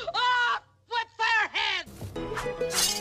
Off with their heads!